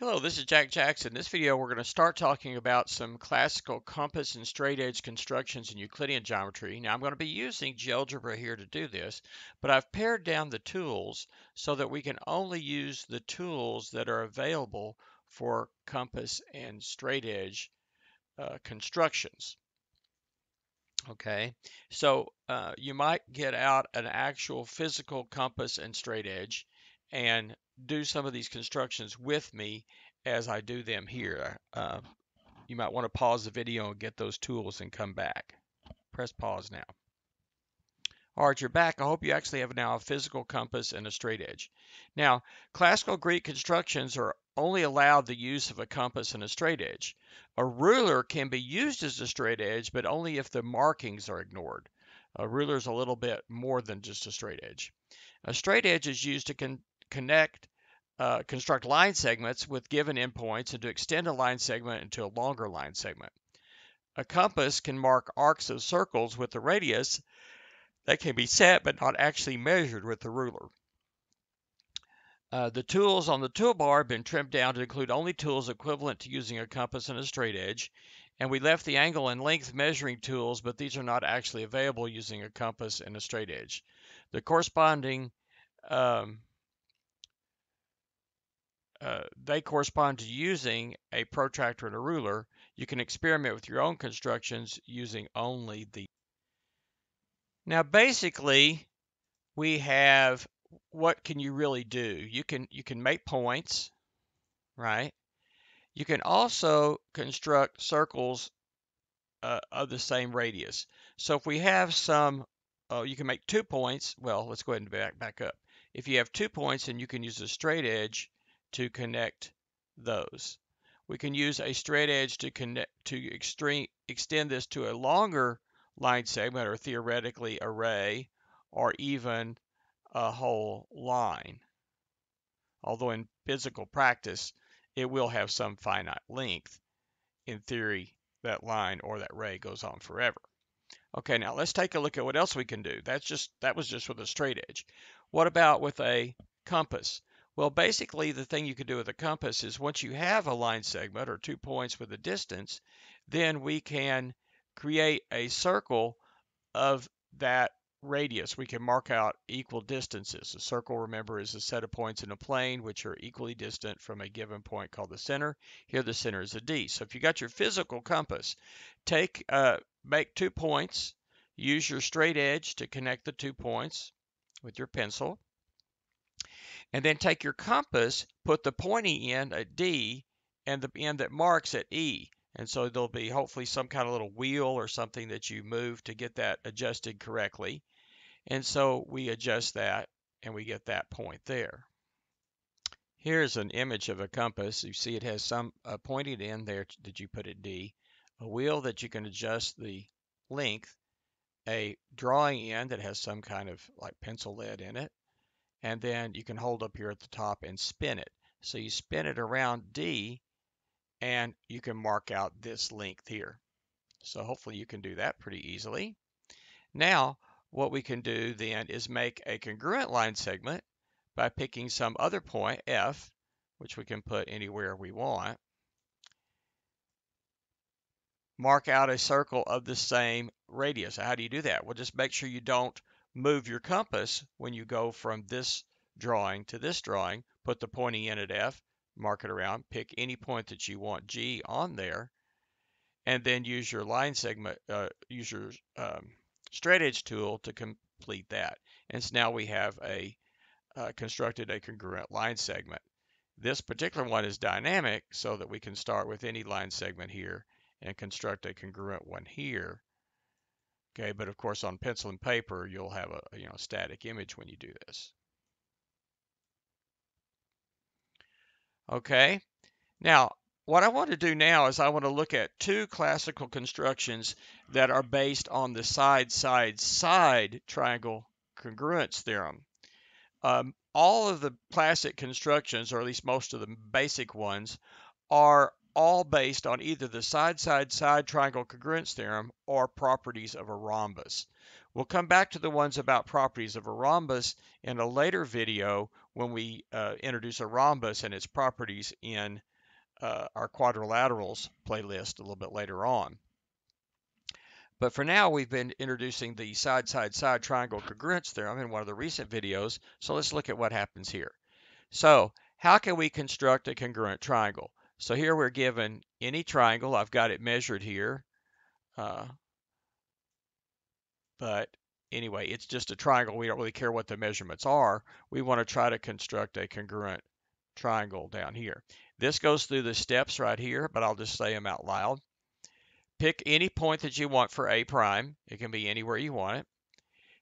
Hello, this is Jack Jackson. In this video, we're going to start talking about some classical compass and straight edge constructions in Euclidean geometry. Now, I'm going to be using GeoGebra here to do this, but I've pared down the tools so that we can only use the tools that are available for compass and straight edge uh, constructions. Okay, so uh, you might get out an actual physical compass and straight edge and do some of these constructions with me as I do them here. Uh, you might want to pause the video and get those tools and come back. Press pause now. All right, you're back. I hope you actually have now a physical compass and a straight edge. Now, classical Greek constructions are only allowed the use of a compass and a straight edge. A ruler can be used as a straight edge, but only if the markings are ignored. A ruler is a little bit more than just a straight edge. A straight edge is used to con connect, uh, construct line segments with given endpoints and to extend a line segment into a longer line segment. A compass can mark arcs of circles with the radius that can be set but not actually measured with the ruler. Uh, the tools on the toolbar have been trimmed down to include only tools equivalent to using a compass and a straight edge. And we left the angle and length measuring tools, but these are not actually available using a compass and a straight edge. The corresponding um, uh, they correspond to using a protractor and a ruler. You can experiment with your own constructions using only the. Now, basically, we have what can you really do? You can you can make points, right? You can also construct circles uh, of the same radius. So if we have some, oh, you can make two points. Well, let's go ahead and back back up. If you have two points, and you can use a straight edge to connect those. We can use a straight edge to connect to extreme, extend this to a longer line segment or theoretically array or even a whole line. Although in physical practice, it will have some finite length. In theory, that line or that ray goes on forever. Okay, now let's take a look at what else we can do. That's just that was just with a straight edge. What about with a compass? Well, basically, the thing you can do with a compass is once you have a line segment or two points with a distance, then we can create a circle of that radius. We can mark out equal distances. A circle, remember, is a set of points in a plane which are equally distant from a given point called the center. Here, the center is a D. So if you got your physical compass, take uh, make two points. Use your straight edge to connect the two points with your pencil and then take your compass, put the pointy end at D and the end that marks at E. And so there'll be hopefully some kind of little wheel or something that you move to get that adjusted correctly. And so we adjust that and we get that point there. Here's an image of a compass. You see it has some a pointed end there that you put at D, a wheel that you can adjust the length, a drawing end that has some kind of like pencil lead in it, and then you can hold up here at the top and spin it. So you spin it around D and you can mark out this length here. So hopefully you can do that pretty easily. Now what we can do then is make a congruent line segment by picking some other point F which we can put anywhere we want. Mark out a circle of the same radius. How do you do that? Well, just make sure you don't move your compass when you go from this drawing to this drawing, put the pointing end at F, mark it around, pick any point that you want G on there, and then use your line segment, uh, use your um, straight edge tool to complete that. And so now we have a uh, constructed a congruent line segment. This particular one is dynamic so that we can start with any line segment here and construct a congruent one here Okay, but of course on pencil and paper, you'll have a you know static image when you do this. Okay, now what I want to do now is I want to look at two classical constructions that are based on the side, side, side triangle congruence theorem. Um, all of the classic constructions, or at least most of the basic ones, are all based on either the side-side-side triangle congruence theorem or properties of a rhombus. We'll come back to the ones about properties of a rhombus in a later video when we uh, introduce a rhombus and its properties in uh, our quadrilaterals playlist a little bit later on. But for now, we've been introducing the side-side-side triangle congruence theorem in one of the recent videos, so let's look at what happens here. So how can we construct a congruent triangle? So here we're given any triangle. I've got it measured here. Uh, but anyway, it's just a triangle. We don't really care what the measurements are. We want to try to construct a congruent triangle down here. This goes through the steps right here, but I'll just say them out loud. Pick any point that you want for A prime. It can be anywhere you want it.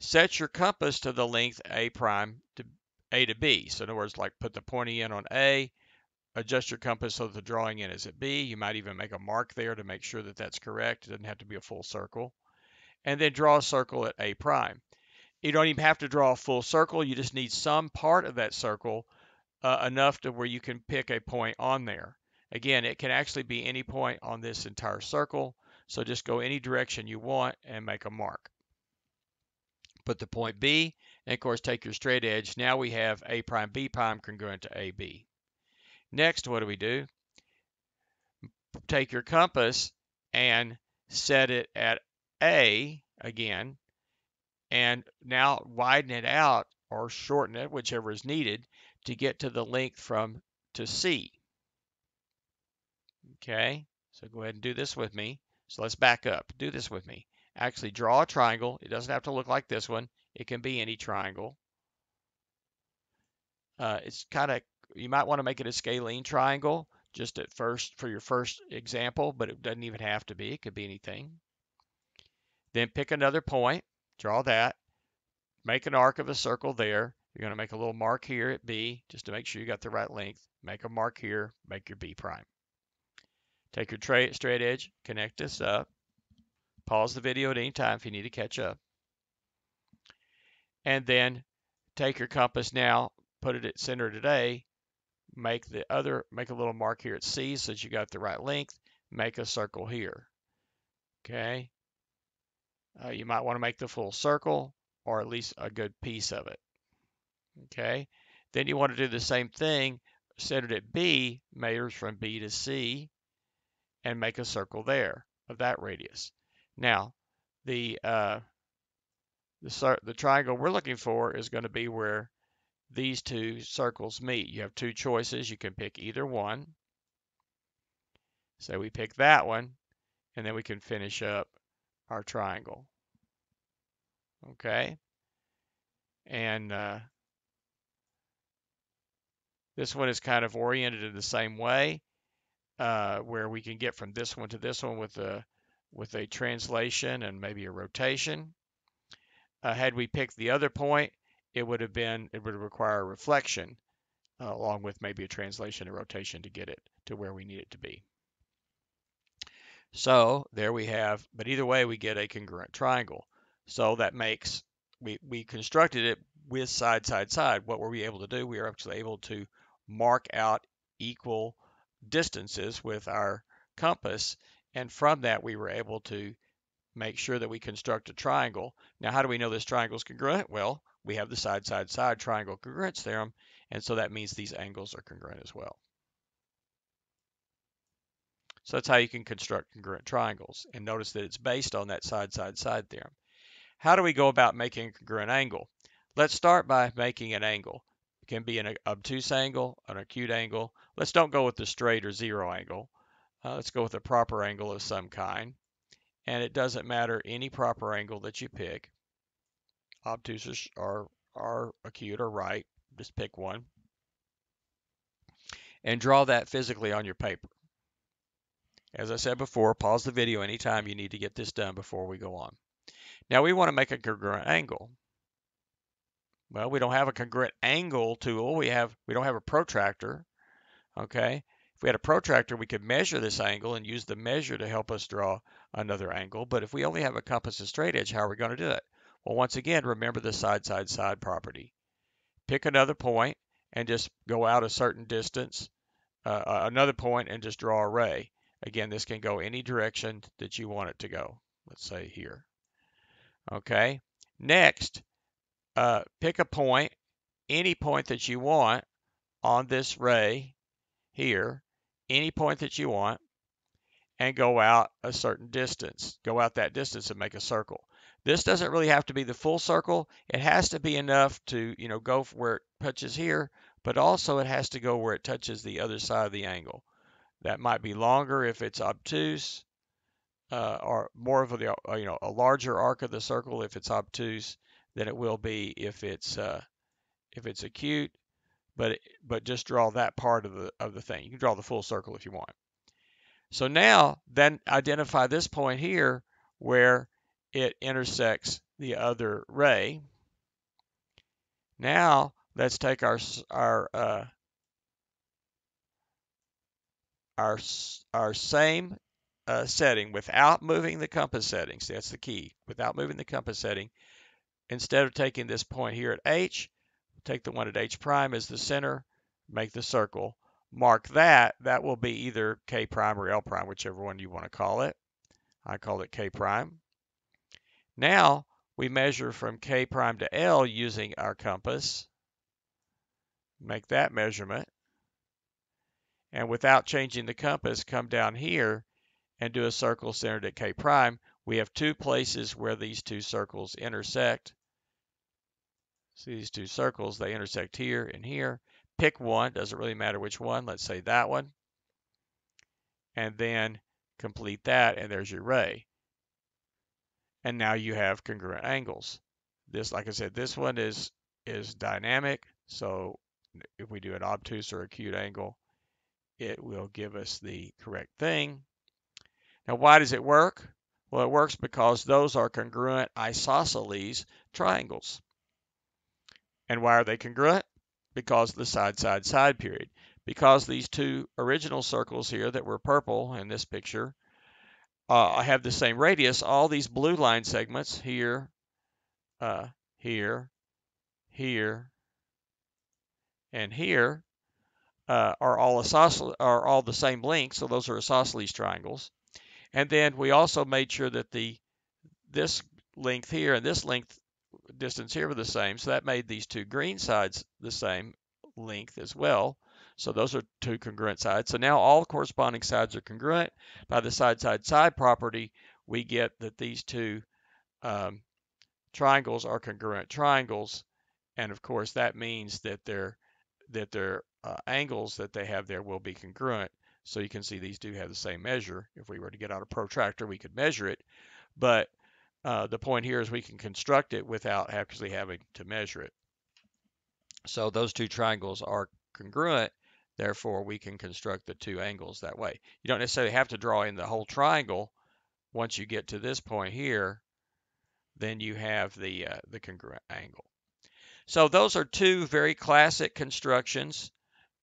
Set your compass to the length A prime to A to B. So in other words, like put the pointy in on A, adjust your compass so that the drawing in is at B. You might even make a mark there to make sure that that's correct. It doesn't have to be a full circle. And then draw a circle at A prime. You don't even have to draw a full circle. You just need some part of that circle uh, enough to where you can pick a point on there. Again, it can actually be any point on this entire circle. So just go any direction you want and make a mark. Put the point B, and of course take your straight edge. Now we have A prime B prime congruent to AB. Next, what do we do? Take your compass and set it at A again, and now widen it out or shorten it, whichever is needed, to get to the length from to C. Okay, so go ahead and do this with me. So let's back up. Do this with me. Actually draw a triangle. It doesn't have to look like this one. It can be any triangle. Uh, it's kind of, you might want to make it a scalene triangle just at first for your first example, but it doesn't even have to be. It could be anything. Then pick another point, draw that, make an arc of a circle there. You're going to make a little mark here at B just to make sure you got the right length. Make a mark here, make your B prime. Take your straight edge, connect this up. Pause the video at any time if you need to catch up. And then take your compass now, put it at center today, make the other, make a little mark here at C so that you got the right length, make a circle here. Okay. Uh, you might want to make the full circle or at least a good piece of it. Okay. Then you want to do the same thing centered at B, measures from B to C and make a circle there of that radius. Now, the uh, the, the triangle we're looking for is going to be where these two circles meet. You have two choices. You can pick either one. So we pick that one, and then we can finish up our triangle. Okay. And uh, this one is kind of oriented in the same way uh, where we can get from this one to this one with a with a translation and maybe a rotation. Uh, had we picked the other point, it would have been it would require a reflection uh, along with maybe a translation and rotation to get it to where we need it to be. So there we have, but either way we get a congruent triangle. So that makes, we, we constructed it with side, side, side. What were we able to do? We were actually able to mark out equal distances with our compass. And from that, we were able to make sure that we construct a triangle. Now, how do we know this triangle is congruent? Well, we have the side, side, side triangle congruence theorem. And so that means these angles are congruent as well. So that's how you can construct congruent triangles. And notice that it's based on that side, side, side theorem. How do we go about making a congruent angle? Let's start by making an angle. It can be an obtuse angle, an acute angle. Let's don't go with the straight or zero angle. Uh, let's go with a proper angle of some kind. And it doesn't matter any proper angle that you pick. Obtuse or, or acute or right. Just pick one. And draw that physically on your paper. As I said before, pause the video anytime you need to get this done before we go on. Now we want to make a congruent angle. Well, we don't have a congruent angle tool. We have we don't have a protractor. Okay. If we had a protractor, we could measure this angle and use the measure to help us draw another angle. But if we only have a compass and straight edge, how are we going to do it? Well, once again, remember the side, side, side property. Pick another point and just go out a certain distance, uh, uh another point and just draw a ray. Again, this can go any direction that you want it to go. Let's say here. Okay. Next, uh, pick a point any point that you want on this ray here, any point that you want, and go out a certain distance. Go out that distance and make a circle. This doesn't really have to be the full circle. It has to be enough to, you know, go where it touches here, but also it has to go where it touches the other side of the angle. That might be longer if it's obtuse, uh, or more of a, uh, you know, a larger arc of the circle if it's obtuse than it will be if it's uh, if it's acute. But but just draw that part of the of the thing. You can draw the full circle if you want. So now then identify this point here where it intersects the other ray. Now let's take our our uh, our our same uh, setting without moving the compass settings. That's the key. Without moving the compass setting, instead of taking this point here at H, take the one at H prime as the center, make the circle. Mark that. That will be either K prime or L prime, whichever one you want to call it. I call it K prime. Now we measure from K prime to L using our compass. Make that measurement. And without changing the compass, come down here and do a circle centered at K prime. We have two places where these two circles intersect. See these two circles, they intersect here and here. Pick one, doesn't really matter which one. Let's say that one. And then complete that, and there's your ray and now you have congruent angles. This, like I said, this one is is dynamic, so if we do an obtuse or acute angle, it will give us the correct thing. Now, why does it work? Well, it works because those are congruent isosceles triangles. And why are they congruent? Because of the side-side-side period. Because these two original circles here that were purple in this picture uh, I have the same radius. All these blue line segments here, uh, here, here, and here uh, are all are all the same length. So those are isosceles triangles. And then we also made sure that the this length here and this length distance here were the same. So that made these two green sides the same length as well. So those are two congruent sides. So now all corresponding sides are congruent. By the side-side-side property, we get that these two um, triangles are congruent triangles. And of course, that means that their that their uh, angles that they have there will be congruent. So you can see these do have the same measure. If we were to get out a protractor, we could measure it. But uh, the point here is we can construct it without actually having to measure it. So those two triangles are congruent Therefore, we can construct the two angles that way. You don't necessarily have to draw in the whole triangle. Once you get to this point here, then you have the, uh, the congruent angle. So those are two very classic constructions,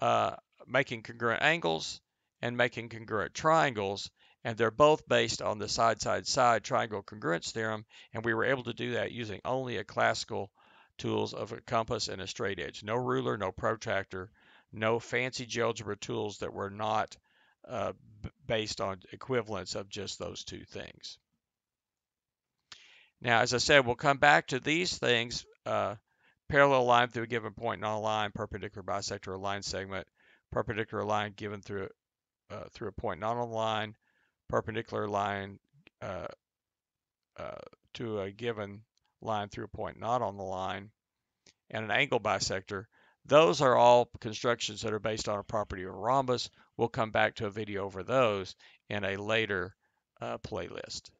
uh, making congruent angles and making congruent triangles. And they're both based on the side-side-side triangle congruence theorem. And we were able to do that using only a classical tools of a compass and a straight edge. No ruler, no protractor, no fancy GeoGebra tools that were not uh, based on equivalence of just those two things. Now, as I said, we'll come back to these things, uh, parallel line through a given point on a line, perpendicular bisector a line segment, perpendicular line given through, uh, through a point not on a line, perpendicular line uh, uh, to a given line through a point not on the line, and an angle bisector. Those are all constructions that are based on a property of a rhombus. We'll come back to a video over those in a later uh, playlist.